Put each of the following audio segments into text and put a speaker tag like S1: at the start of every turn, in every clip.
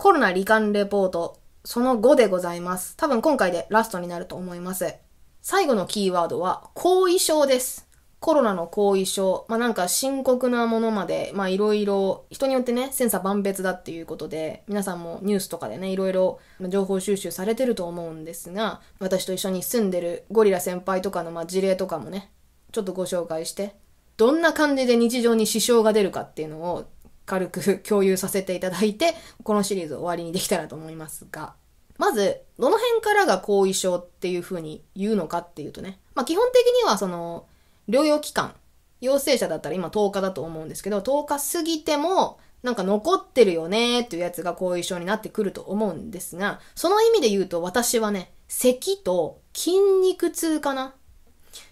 S1: コロナ罹患レポート、その5でございます。多分今回でラストになると思います。最後のキーワードは、後遺症です。コロナの後遺症。まあなんか深刻なものまで、まあいろいろ、人によってね、千差万別だっていうことで、皆さんもニュースとかでね、いろいろ情報収集されてると思うんですが、私と一緒に住んでるゴリラ先輩とかのま事例とかもね、ちょっとご紹介して、どんな感じで日常に支障が出るかっていうのを軽く共有させていただいて、このシリーズを終わりにできたらと思いますが、まず、どの辺からが後遺症っていう風に言うのかっていうとね、まあ基本的にはその、療養期間、陽性者だったら今10日だと思うんですけど、10日過ぎても、なんか残ってるよねっていうやつが後遺症になってくると思うんですが、その意味で言うと私はね、咳と筋肉痛かな。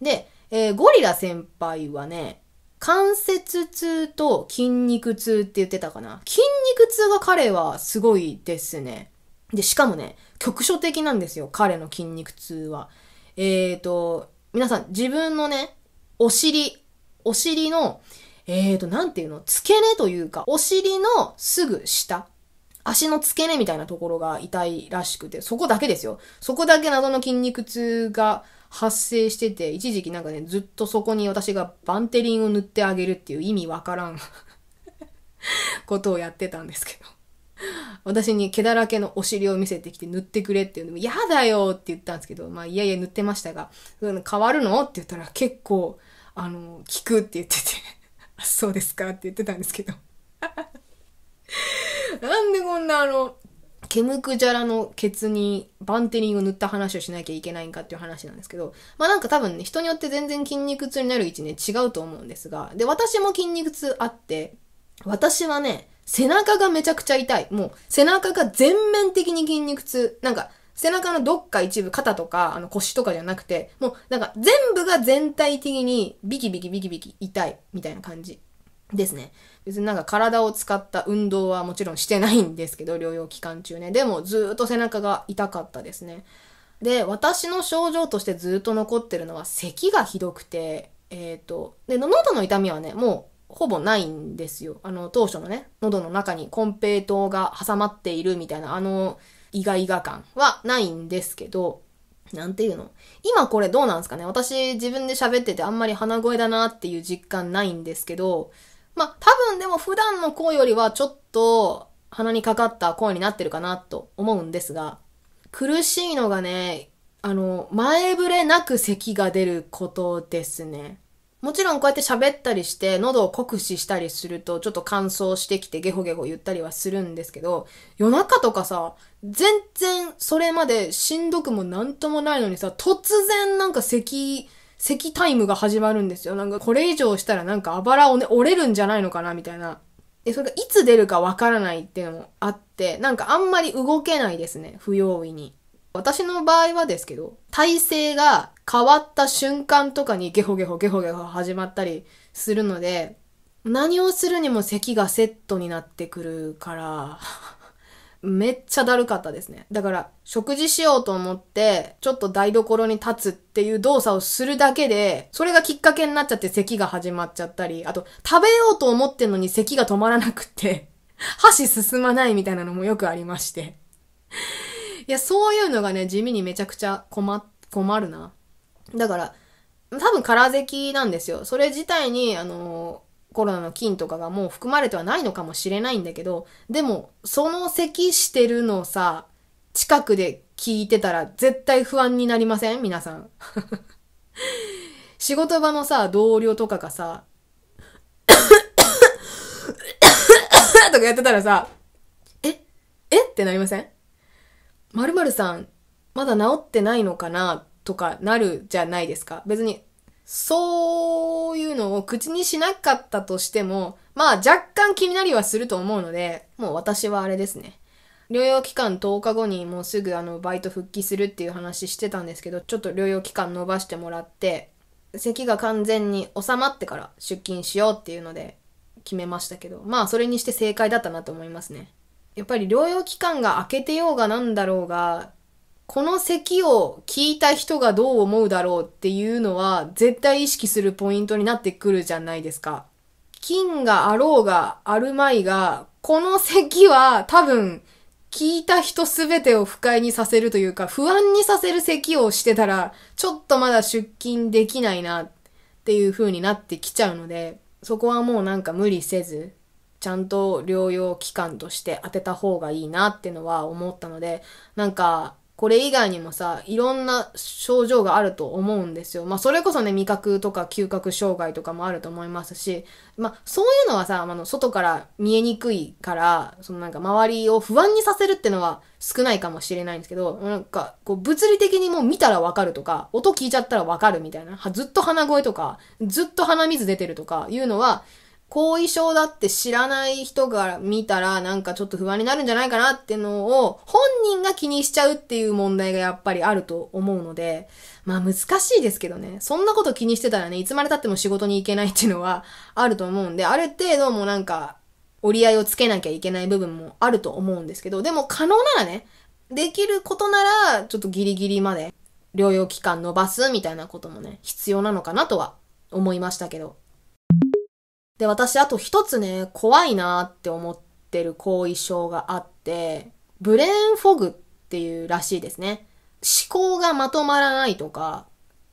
S1: で、えーゴリラ先輩はね、関節痛と筋肉痛って言ってたかな？筋肉痛が彼はすごいですね。で、しかもね、局所的なんですよ、彼の筋肉痛は。えーと、皆さん、自分のね、お尻、お尻の、えーと、なんていうの、付け根というか、お尻のすぐ下。足の付け根みたいなところが痛いらしくて、そこだけですよ。そこだけ謎の筋肉痛が発生してて、一時期なんかね、ずっとそこに私がバンテリンを塗ってあげるっていう意味わからん ことをやってたんですけど。私に毛だらけのお尻を見せてきて塗ってくれっていうのも、嫌だよって言ったんですけど、まあ、いやいや塗ってましたが、変わるのって言ったら結構、あの、効くって言ってて、そうですかって言ってたんですけど。なんでこんなあの、ケムクジャラのケツにバンテリンを塗った話をしなきゃいけないんかっていう話なんですけど、まあなんか多分ね、人によって全然筋肉痛になる位置ね、違うと思うんですが、で、私も筋肉痛あって、私はね、背中がめちゃくちゃ痛い。もう、背中が全面的に筋肉痛。なんか、背中のどっか一部、肩とか、あの腰とかじゃなくて、もう、なんか全部が全体的にビキビキビキビキ痛い、みたいな感じですね。別になんか体を使った運動はもちろんしてないんですけど、療養期間中ね。でもずっと背中が痛かったですね。で、私の症状としてずっと残ってるのは咳がひどくて、えっ、と、で、喉の痛みはね、もうほぼないんですよ。あの、当初のね、喉の中にコンペイトが挟まっているみたいな、あの、イガイガ感はないんですけど、なんていうの？今これどうなんですかね？私自分で喋っててあんまり鼻声だなっていう実感ないんですけど、まあ、多分でも普段の声よりはちょっと鼻にかかった声になってるかなと思うんですが、苦しいのがね、あの、前触れなく咳が出ることですね。もちろんこうやって喋ったりして喉を酷使したりするとちょっと乾燥してきてゲホゲホ言ったりはするんですけど、夜中とかさ、全然それまでしんどくもなんともないのにさ、突然なんか咳、咳タイムが始まるんですよ。なんかこれ以上したらなんかあばらをね、折れるんじゃないのかなみたいな。で、それがいつ出るかわからないっていうのもあって、なんかあんまり動けないですね、不用意に。私の場合はですけど、体勢が変わった瞬間とかにゲホゲホゲホゲホ始まったりするので、何をするにも咳がセットになってくるから、めっちゃだるかったですね。だから、食事しようと思って、ちょっと台所に立つっていう動作をするだけで、それがきっかけになっちゃって咳が始まっちゃったり、あと、食べようと思ってんのに咳が止まらなくって、箸進まないみたいなのもよくありまして。いや、そういうのがね、地味にめちゃくちゃ困、困るな。だから、多分空咳なんですよ。それ自体に、あの、コロナの菌とかがもう含まれてはないのかもしれないんだけど、でも、その咳してるのさ、近くで聞いてたら絶対不安になりません？皆さん。仕事場のさ、同僚とかがさ、とかやってたらさ、え？え？ってなりません？〇〇さん、まだ治ってないのかな？とかなるじゃないですか。別に、そういうのを口にしなかったとしても、まあ若干気になりはすると思うので、もう私はあれですね。療養期間10日後にもうすぐあのバイト復帰するっていう話してたんですけど、ちょっと療養期間伸ばしてもらって、咳が完全に収まってから出勤しようっていうので決めましたけど、まあそれにして正解だったなと思いますね。やっぱり療養期間が明けてようがなんだろうが、この咳を聞いた人がどう思うだろうっていうのは絶対意識するポイントになってくるじゃないですか。菌があろうがあるまいが、この咳は多分聞いた人すべてを不快にさせるというか、不安にさせる咳をしてたら、ちょっとまだ出勤できないなっていう風になってきちゃうので、そこはもうなんか無理せず、ちゃんと療養期間として当てた方がいいなってのは思ったので、なんか、これ以外にもさ、いろんな症状があると思うんですよ。まあ、それこそね、味覚とか嗅覚障害とかもあると思いますし、まあ、そういうのはさ、あの、外から見えにくいから、そのなんか周りを不安にさせるってのは少ないかもしれないんですけど、なんか、こう、物理的にもう見たらわかるとか、音聞いちゃったらわかるみたいな、ずっと鼻声とか、ずっと鼻水出てるとかいうのは、後遺症だって知らない人が見たらなんかちょっと不安になるんじゃないかなっていうのを本人が気にしちゃうっていう問題がやっぱりあると思うので、まあ難しいですけどね。そんなこと気にしてたらね、いつまで経っても仕事に行けないっていうのはあると思うんで、ある程度もなんか折り合いをつけなきゃいけない部分もあると思うんですけど、でも可能ならね、できることならちょっとギリギリまで療養期間伸ばすみたいなこともね、必要なのかなとは思いましたけど。で、私あと一つね、怖いなって思ってる後遺症があって、ブレーンフォグっていうらしいですね。思考がまとまらないとか、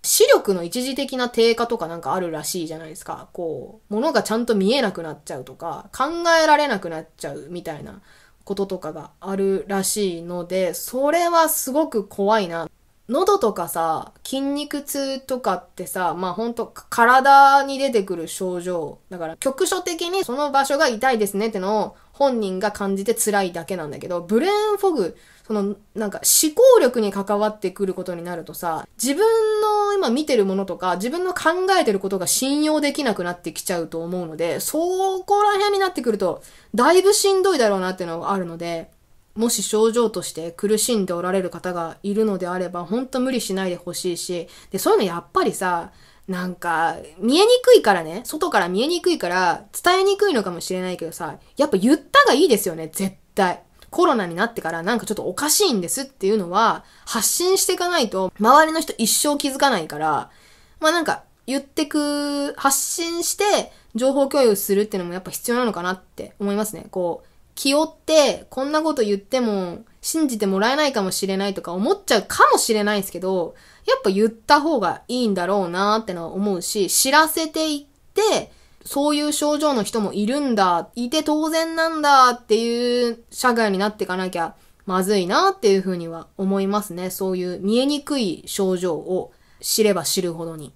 S1: 視力の一時的な低下とかなんかあるらしいじゃないですか。こう、物がちゃんと見えなくなっちゃうとか、考えられなくなっちゃうみたいなこととかがあるらしいので、それはすごく怖いな喉とかさ、筋肉痛とかってさ、まあほんと体に出てくる症状。だから局所的にその場所が痛いですねってのを本人が感じて辛いだけなんだけど、ブレーンフォグ、そのなんか思考力に関わってくることになるとさ、自分の今見てるものとか、自分の考えてることが信用できなくなってきちゃうと思うので、そこら辺になってくると、だいぶしんどいだろうなっていうのがあるので、もし症状として苦しんでおられる方がいるのであれば、ほんと無理しないでほしいし、で、そういうのやっぱりさ、なんか、見えにくいからね、外から見えにくいから、伝えにくいのかもしれないけどさ、やっぱ言ったがいいですよね、絶対。コロナになってからなんかちょっとおかしいんですっていうのは、発信していかないと、周りの人一生気づかないから、まあなんか、言ってく、発信して、情報共有するっていうのもやっぱ必要なのかなって思いますね。こう、気負って、こんなこと言っても信じてもらえないかもしれないとか思っちゃうかもしれないんですけど、やっぱ言った方がいいんだろうなってのは思うし、知らせていって、そういう症状の人もいるんだ、いて当然なんだっていう社会になっていかなきゃまずいなっていうふうには思いますね。そういう見えにくい症状を知れば知るほどに。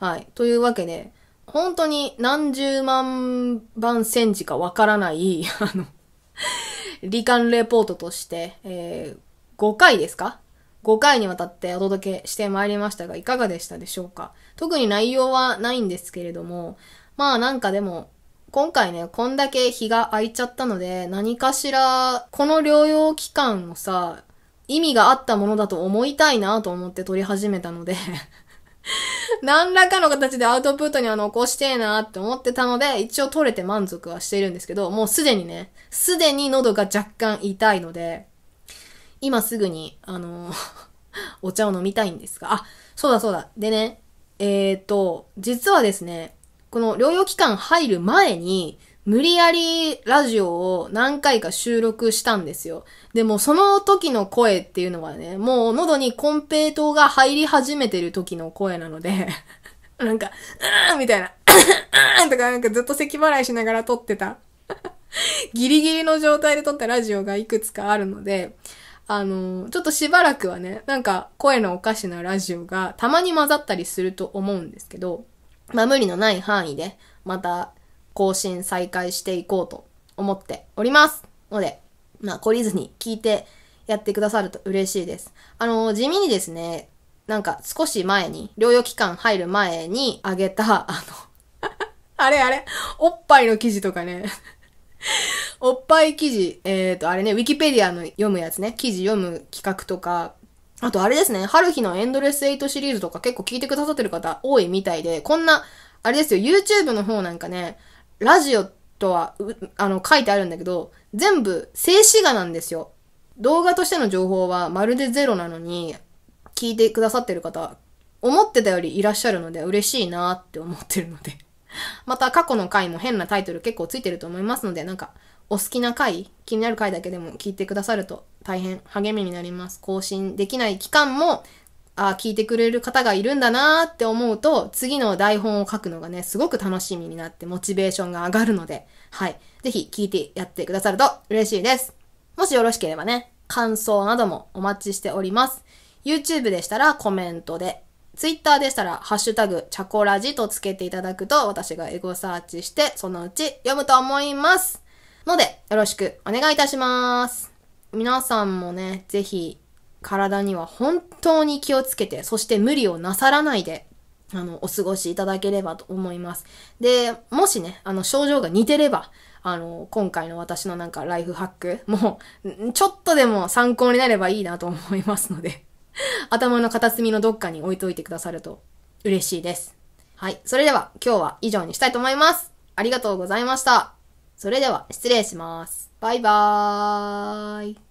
S1: はい。というわけで、本当に何十万番センチかわからない、あの、罹患レポートとして、えー、5回ですか ?5 回にわたってお届けしてまいりましたが、いかがでしたでしょうか？特に内容はないんですけれども、まあなんかでも、今回ね、こんだけ日が空いちゃったので、何かしら、この療養期間をさ、意味があったものだと思いたいなと思って撮り始めたので 何らかの形でアウトプットには残してえなって思ってたので、一応取れて満足はしているんですけど、もうすでにね、すでに喉が若干痛いので、今すぐに、あの お茶を飲みたいんですが、あ、そうだそうだ。でね、えっ、ー、と、実はですね、この療養期間入る前に、無理やりラジオを何回か収録したんですよ。でもその時の声っていうのはね、もう喉にコンペイトが入り始めてる時の声なので なんか、うーんみたいな、うーんとかなんかずっと咳払いしながら撮ってた ギリギリの状態で撮ったラジオがいくつかあるので、あの、ちょっとしばらくはね、なんか声のおかしなラジオがたまに混ざったりすると思うんですけど、まあ無理のない範囲で、また更新再開していこうと思っております。ので、まあ、懲りずに聞いてやってくださると嬉しいです。あの、地味にですね、なんか少し前に、療養期間入る前にあげた、あの あれあれ、おっぱいの記事とかね おっぱい記事、えっ、ー、と、あれね、ウィキペディアの読むやつね、記事読む企画とか、あとあれですね、春日のエンドレス8シリーズとか結構聞いてくださってる方多いみたいで、こんな、あれですよ、YouTube の方なんかね、ラジオとは、あの、書いてあるんだけど、全部静止画なんですよ。動画としての情報はまるでゼロなのに、聞いてくださってる方、思ってたよりいらっしゃるので嬉しいなって思ってるので。また過去の回も変なタイトル結構ついてると思いますので、なんか、お好きな回、気になる回だけでも聞いてくださると大変励みになります。更新できない期間も、あ聞いてくれる方がいるんだなーって思うと、次の台本を書くのがね、すごく楽しみになってモチベーションが上がるので、はい。ぜひ聞いてやってくださると嬉しいです。もしよろしければね、感想などもお待ちしております。YouTube でしたらコメントで、Twitter でしたら、ハッシュタグ、チャコラジとつけていただくと、私がエゴサーチして、そのうち読むと思います。ので、よろしくお願いいたします。皆さんもね、ぜひ、体には本当に気をつけて、そして無理をなさらないで、あの、お過ごしいただければと思います。で、もしね、あの、症状が似てれば、あの、今回の私のなんかライフハック、も、ちょっとでも参考になればいいなと思いますので、頭の片隅のどっかに置いといてくださると嬉しいです。はい。それでは今日は以上にしたいと思います。ありがとうございました。それでは失礼します。バイバーイ。